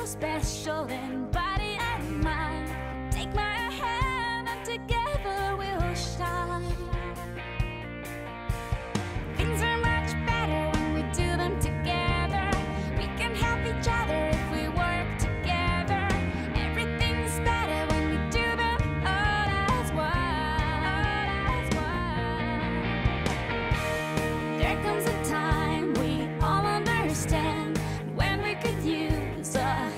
we're special in body and mind. Take my hand and together we'll shine. Things are much better when we do them together. We can help each other if we work together. Everything's better when we do them all as one. All as one. There comes a time we all understand when we could use a